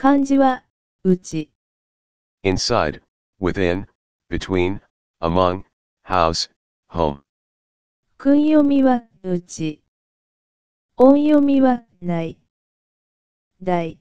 漢字は、うち、inside, within, between, among, house, home. 訓読みは、うち。音読みは、ない。大。